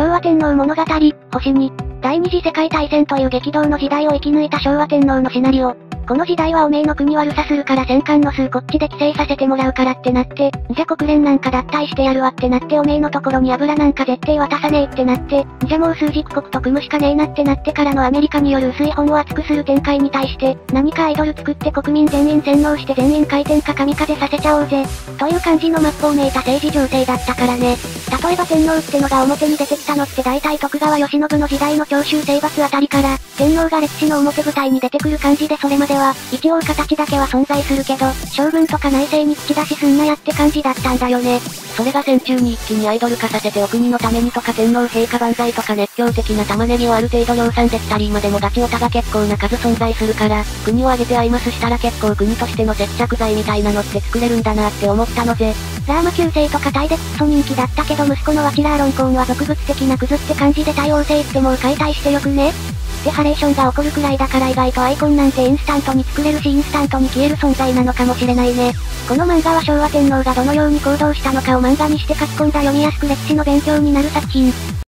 昭和天皇物語、星に、第二次世界大戦という激動の時代を生き抜いた昭和天皇のシナリオ。この時代はおめえの国悪さするから戦艦の数こっちで規制させてもらうからってなって、じゃ国連なんか脱退してやるわってなっておめえのところに油なんか絶対渡さねえってなって、じゃもう数軸国と組むしかねえなってなってからのアメリカによる薄い本を厚くする展開に対して、何かアイドル作って国民全員洗脳して全員回転か神風させちゃおうぜ。という感じのマップをめいた政治情勢だったからね。例えば天皇ってのが表に出てきたのって大体徳川慶喜の時代の長州征伐あたりから、天皇が歴史の表舞台に出てくる感じでそれまでは、一応形だけは存在するけど、将軍とか内政に口出しすんなやって感じだったんだよね。それが戦中に一気にアイドル化させてお国のためにとか天皇陛下万歳とか熱狂的な玉ねぎをある程度量産できたり今でもガチオタが結構な数存在するから、国を挙げてアイマスしたら結構国としての接着剤みたいなのって作れるんだなって思ったのぜ。ラーマ旧姓とかタイでクソ人気だったけど息子のワチラーロンコーンは俗物的なクズって感じで対応性ってもう解体してよくねってハレーションが起こるくらいだから意外とアイコンなんてインスタントに作れるしインスタントに消える存在なのかもしれないね。この漫画は昭和天皇がどのように行動したのかを漫画にして書き込んだ読みやすく歴史の勉強になる作品。